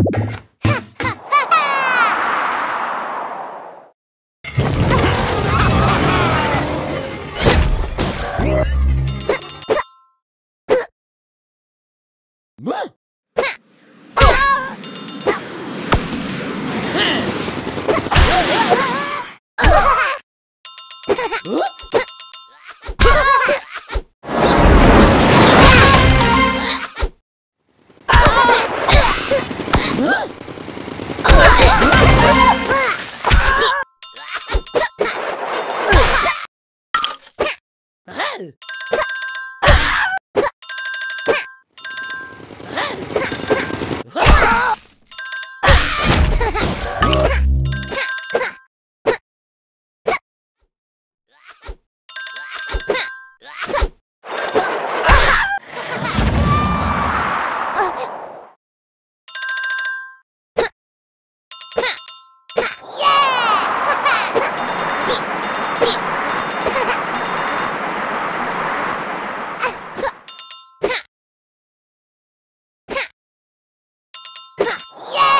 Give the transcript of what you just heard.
Ha! Total Ah!